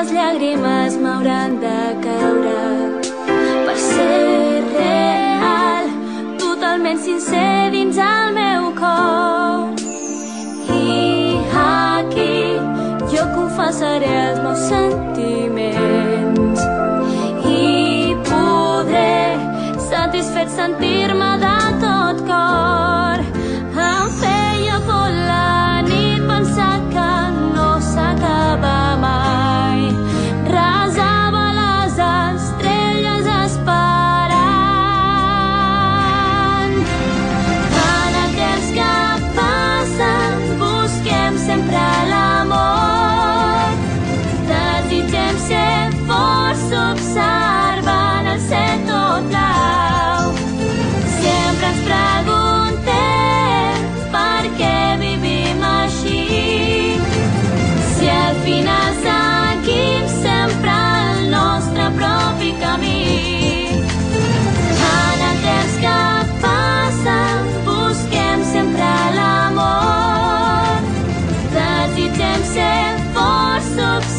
hauran de caure per ser real, totalment sincer dins el meu cor. I aquí jo confessaré els meus sentiments i podré satisfet sentir-me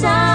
사